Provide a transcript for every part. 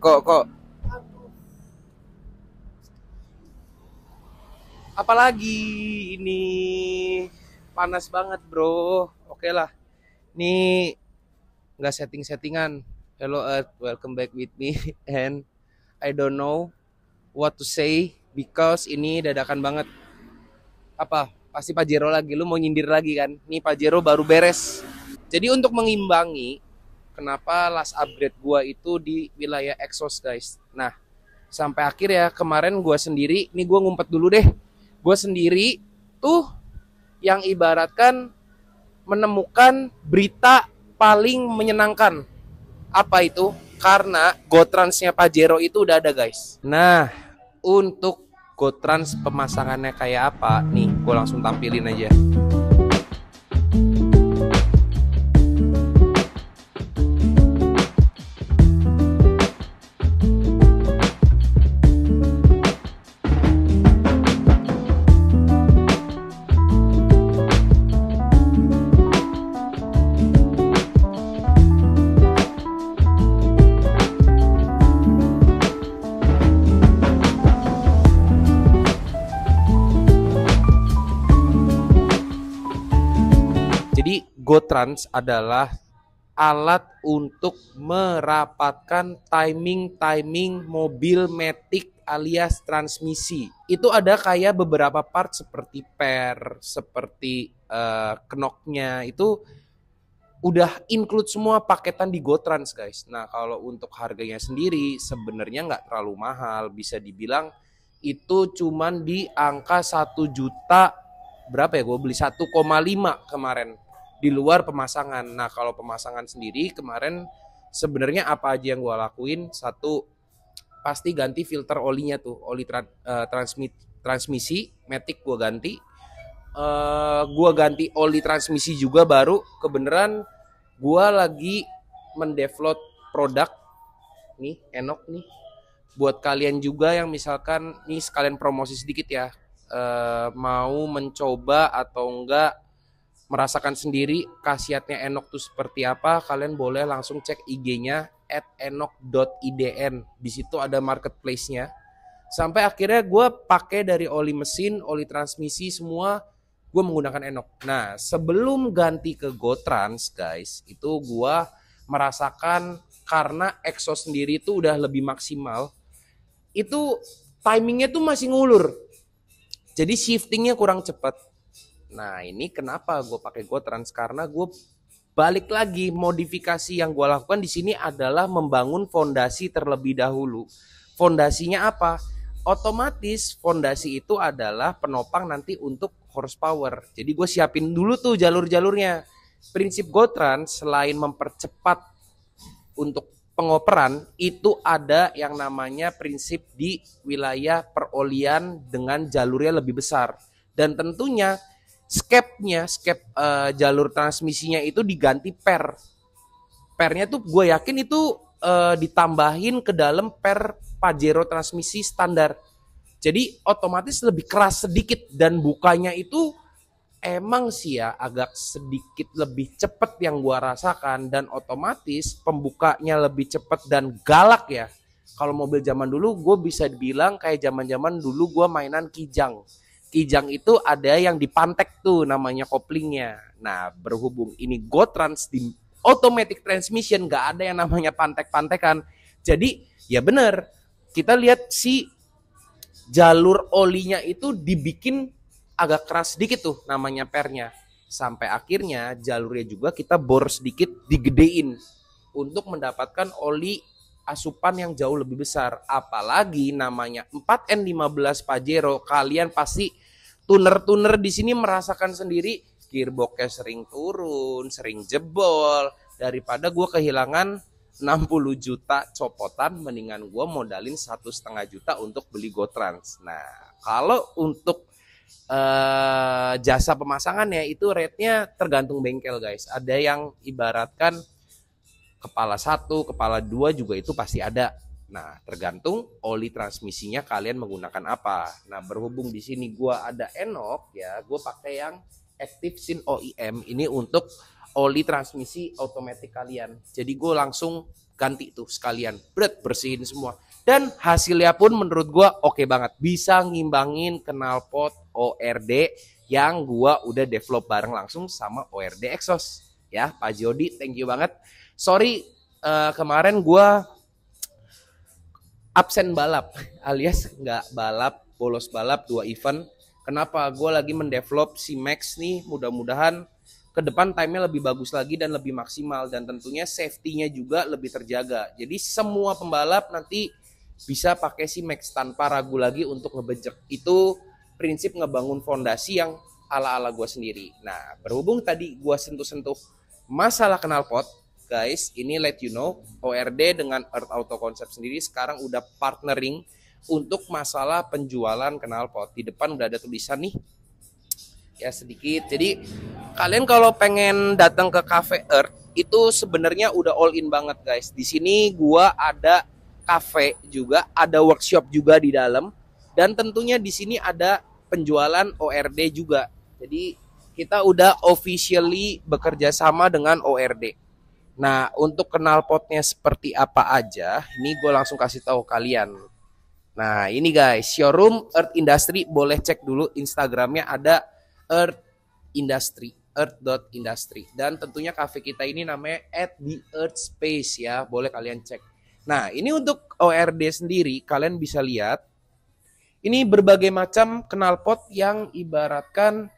kok kok? Apalagi ini panas banget bro. Oke lah. Ini nggak setting settingan hello earth welcome back with me. And I don't know what to say because ini dadakan banget. Apa? Pasti Pajero lagi. Lu mau nyindir lagi kan? Nih Pajero baru beres. Jadi untuk mengimbangi kenapa last upgrade gua itu di wilayah exhaust guys nah sampai akhir ya kemarin gua sendiri ini gua ngumpet dulu deh gue sendiri tuh yang ibaratkan menemukan berita paling menyenangkan. Apa itu? Karena GoTransnya Pajero itu udah ada guys. Nah, untuk GoTrans pemasangannya kayak apa? Nih, gue langsung tampilin aja. GoTrans adalah alat untuk merapatkan timing-timing mobil metik alias transmisi. Itu ada kayak beberapa part seperti per, seperti eh, knoknya itu udah include semua paketan di GoTrans guys. Nah kalau untuk harganya sendiri sebenarnya nggak terlalu mahal, bisa dibilang itu cuman di angka satu juta berapa ya gue beli 1,5 kemarin di luar pemasangan. Nah, kalau pemasangan sendiri kemarin sebenarnya apa aja yang gua lakuin? Satu pasti ganti filter olinya tuh, oli tra eh, transmit transmisi Matic gua ganti. Eh gua ganti oli transmisi juga baru kebenaran gua lagi mendevelop produk nih Enok nih buat kalian juga yang misalkan nih sekalian promosi sedikit ya eh, mau mencoba atau enggak merasakan sendiri khasiatnya Enok tuh seperti apa, kalian boleh langsung cek IG-nya at enok.idn. Di situ ada marketplace-nya. Sampai akhirnya gue pakai dari oli mesin, oli transmisi semua gue menggunakan Enok. Nah sebelum ganti ke GoTrans guys, itu gue merasakan karena exhaust sendiri itu udah lebih maksimal, itu timingnya tuh masih ngulur. Jadi shiftingnya kurang cepat Nah ini kenapa gue pakai GoTrans karena gue balik lagi modifikasi yang gue lakukan di sini adalah membangun fondasi terlebih dahulu. Fondasinya apa? Otomatis fondasi itu adalah penopang nanti untuk horsepower. Jadi gue siapin dulu tuh jalur-jalurnya. Prinsip GoTrans selain mempercepat untuk pengoperan itu ada yang namanya prinsip di wilayah perolian dengan jalurnya lebih besar. Dan tentunya scape-nya, scape uh, jalur transmisinya itu diganti per. Pernya tuh gue yakin itu uh, ditambahin ke dalam per Pajero transmisi standar. Jadi otomatis lebih keras sedikit dan bukanya itu emang sih ya agak sedikit lebih cepet yang gue rasakan dan otomatis pembukanya lebih cepet dan galak ya. Kalau mobil zaman dulu gue bisa dibilang kayak zaman-zaman dulu gue mainan kijang Kijang itu ada yang dipantek tuh namanya koplingnya. Nah berhubung ini GoTrans di automatic transmission nggak ada yang namanya pantek-pantekan. Jadi ya bener kita lihat si jalur olinya itu dibikin agak keras sedikit tuh namanya pernya. Sampai akhirnya jalurnya juga kita bor sedikit digedein untuk mendapatkan oli asupan yang jauh lebih besar. Apalagi namanya 4N15 Pajero, kalian pasti tuner-tuner di sini merasakan sendiri gearboxnya sering turun, sering jebol. Daripada gue kehilangan 60 juta copotan, mendingan gue modalin satu setengah juta untuk beli GoTrans. Nah, kalau untuk uh, jasa pemasangannya itu rate-nya tergantung bengkel guys. Ada yang ibaratkan kepala satu, kepala dua juga itu pasti ada Nah, tergantung oli transmisinya kalian menggunakan apa. Nah, berhubung di sini gua ada Enok ya, gue pakai yang Active Sin OEM ini untuk oli transmisi otomatis kalian. Jadi gue langsung ganti tuh sekalian. Berat bersihin semua. Dan hasilnya pun menurut gua oke okay banget. Bisa ngimbangin knalpot ORD yang gua udah develop bareng langsung sama ORD exhaust ya Pak Jody thank you banget. Sorry uh, kemarin gua absen balap alias nggak balap bolos balap dua event kenapa gue lagi mendevelop si Max nih mudah-mudahan ke depan time-nya lebih bagus lagi dan lebih maksimal dan tentunya safety-nya juga lebih terjaga. Jadi semua pembalap nanti bisa pakai si Max tanpa ragu lagi untuk ngebejek. Itu prinsip ngebangun fondasi yang ala-ala gue sendiri. Nah, berhubung tadi gue sentuh-sentuh masalah knalpot, guys, ini let you know, ORD dengan Earth Auto Concept sendiri sekarang udah partnering untuk masalah penjualan knalpot. Di depan udah ada tulisan nih ya sedikit. Jadi kalian kalau pengen datang ke Cafe Earth itu sebenarnya udah all in banget guys. Di sini gua ada cafe juga, ada workshop juga di dalam dan tentunya di sini ada penjualan ORD juga. Jadi kita udah officially bekerja sama dengan ORD. Nah, untuk kenal potnya seperti apa aja, ini gue langsung kasih tahu kalian. Nah, ini guys, showroom Earth Industry boleh cek dulu Instagramnya ada Earth Industry earth.industry dan tentunya cafe kita ini namanya at the earth space ya boleh kalian cek nah ini untuk ORD sendiri kalian bisa lihat ini berbagai macam knalpot yang ibaratkan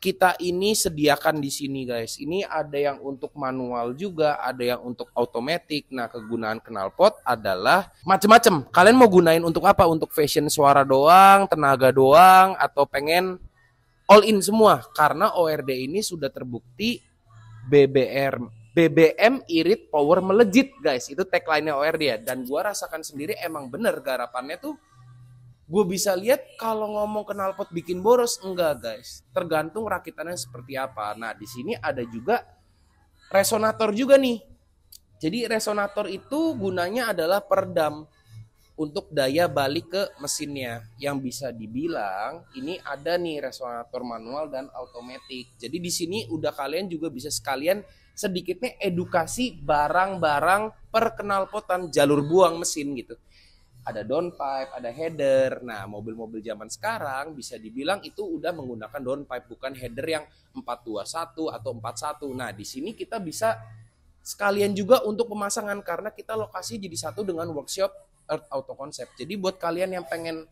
kita ini sediakan di sini guys. Ini ada yang untuk manual juga, ada yang untuk automatic. Nah, kegunaan knalpot adalah macam-macam. Kalian mau gunain untuk apa? Untuk fashion suara doang, tenaga doang, atau pengen all in semua karena ORD ini sudah terbukti BBR BBM irit power melejit guys itu tagline-nya ORD ya dan gua rasakan sendiri emang bener garapannya tuh gue bisa lihat kalau ngomong knalpot bikin boros enggak guys tergantung rakitannya seperti apa nah di sini ada juga resonator juga nih jadi resonator itu gunanya adalah peredam untuk daya balik ke mesinnya yang bisa dibilang ini ada nih resonator manual dan otomatis. Jadi di sini udah kalian juga bisa sekalian sedikitnya edukasi barang-barang perkenalpotan jalur buang mesin gitu. Ada downpipe, ada header. Nah, mobil-mobil zaman sekarang bisa dibilang itu udah menggunakan downpipe bukan header yang 421 atau 41. Nah, di sini kita bisa sekalian juga untuk pemasangan karena kita lokasi jadi satu dengan workshop Earth Auto Concept. Jadi buat kalian yang pengen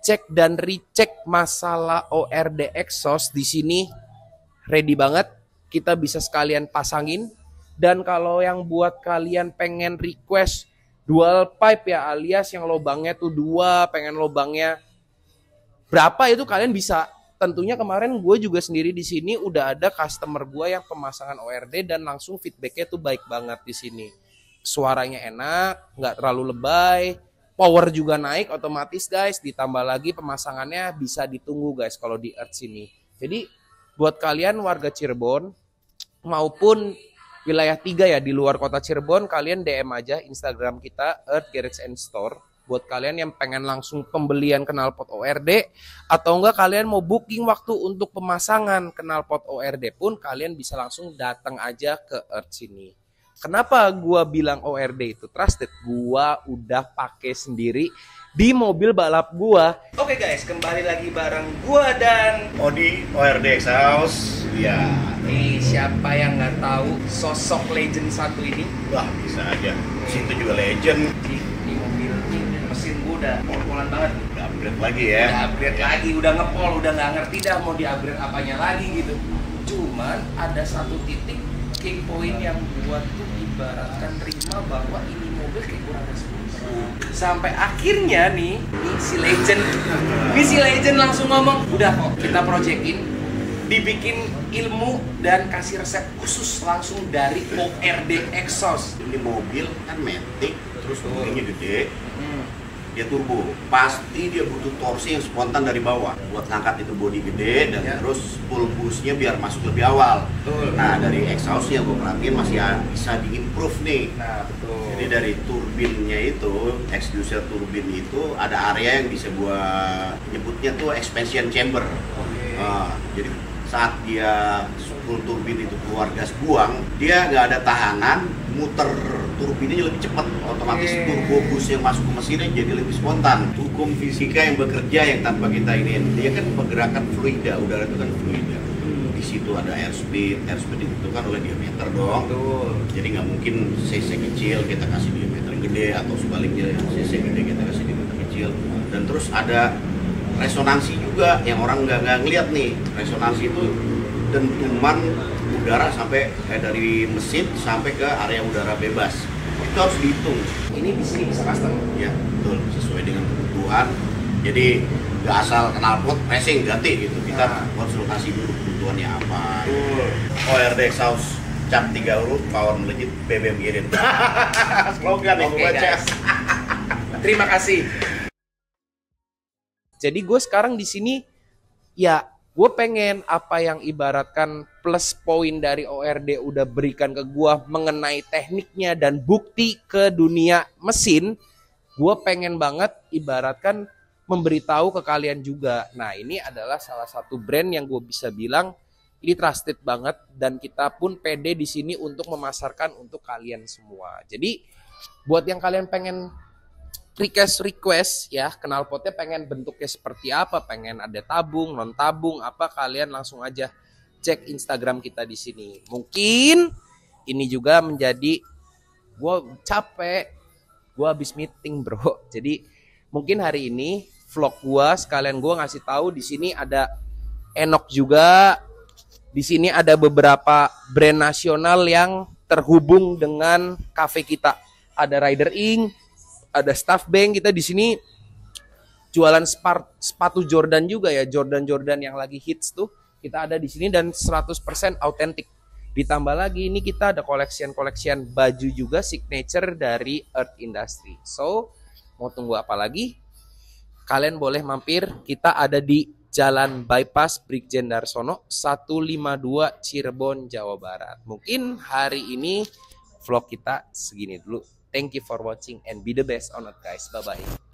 cek dan recheck masalah ORD exhaust di sini ready banget. Kita bisa sekalian pasangin dan kalau yang buat kalian pengen request dual pipe ya alias yang lobangnya tuh dua, pengen lobangnya berapa itu kalian bisa. Tentunya kemarin gue juga sendiri di sini udah ada customer gue yang pemasangan ORD dan langsung feedbacknya tuh baik banget di sini suaranya enak, nggak terlalu lebay, power juga naik otomatis guys, ditambah lagi pemasangannya bisa ditunggu guys kalau di Earth sini. Jadi buat kalian warga Cirebon maupun wilayah tiga ya di luar kota Cirebon, kalian DM aja Instagram kita Earth Garage and Store. Buat kalian yang pengen langsung pembelian knalpot ORD atau enggak kalian mau booking waktu untuk pemasangan knalpot ORD pun kalian bisa langsung datang aja ke Earth sini. Kenapa gua bilang ORD itu trusted? Gua udah pakai sendiri di mobil balap gua. Oke okay guys, kembali lagi bareng gua dan Odi ORD Exhaust. Ya. Nih siapa yang nggak tahu sosok legend satu ini? Wah bisa aja. Situ juga legend. Di, di mobil ini mesin gua udah pol-polan banget. Udah upgrade lagi ya. Udah upgrade ya. lagi, udah ngepol, udah nggak ngerti dah mau di upgrade apanya lagi gitu. Cuman ada satu titik kick point yang buat tuh ibaratkan terima bahwa ini mobil kayak kurang sampai akhirnya nih nih si legend nih si legend langsung ngomong udah kok kita proyekin dibikin ilmu dan kasih resep khusus langsung dari ORD exhaust ini mobil kan metik terus mobilnya gede. Dia turbo. Pasti dia butuh torsi yang spontan dari bawah. Buat ngangkat itu bodi gede dan ya. terus full boostnya biar masuk lebih awal. Betul. nah dari exhaustnya gue perhatiin masih bisa diimprove nih. Nah betul. Jadi dari turbinnya itu exhaust turbin itu ada area yang bisa gue nyebutnya tuh expansion chamber. Okay. nah, jadi saat dia full turbin itu keluar gas buang dia nggak ada tahanan muter turbinnya lebih cepat. Otomatis turbo boost yang masuk ke mesinnya jadi lebih spontan. Hukum fisika yang bekerja yang tanpa kita ini dia kan pergerakan fluida udara itu kan fluida. Di situ ada airspeed airspeed ditentukan oleh diameter dong. Betul. jadi nggak mungkin cc kecil kita kasih diameter yang gede atau sebaliknya cc gede kita kasih diameter kecil. Dan terus ada resonansi juga yang orang nggak nggak ngeliat nih resonansi itu dentuman udara sampai eh, dari mesin sampai ke area udara bebas itu harus dihitung Ini di sini bisa custom. ya betul sesuai dengan kebutuhan jadi nggak asal kenal pot racing ganti gitu kita Nah. konsultasi dulu kebutuhannya apa Betul. ORD exhaust cap 3 huruf power melejit BBM irit slogan yang gue baca. Terima kasih. Jadi gue sekarang di sini ya gue pengen apa yang ibaratkan plus poin dari ORD udah berikan ke gue mengenai tekniknya dan bukti ke dunia mesin. Gue pengen banget ibaratkan memberitahu ke kalian juga. Nah ini adalah salah satu brand yang gue bisa bilang ini trusted banget dan kita pun pede di sini untuk memasarkan untuk kalian semua. Jadi buat yang kalian pengen request request ya. Knalpotnya pengen bentuknya seperti apa pengen ada tabung non tabung apa kalian langsung aja cek Instagram kita di sini. Mungkin ini juga menjadi gue capek gue habis meeting bro. Jadi mungkin hari ini vlog gue sekalian gue ngasih tahu di sini ada Enok juga. Di sini ada beberapa brand nasional yang terhubung dengan cafe kita. Ada Rider Inc ada staff bank kita di sini jualan spar- sepatu Jordan juga ya Jordan Jordan yang lagi hits tuh. Kita ada di sini dan 100% autentik. Ditambah lagi ini kita ada collection collection baju juga signature dari Earth Industry. So mau tunggu apa lagi? Kalian boleh mampir. Kita ada di Jalan Bypass Brigjen Darsono 152 Cirebon Jawa Barat. Mungkin hari ini vlog kita segini dulu Thank you for watching and be the best on it guys. Bye bye.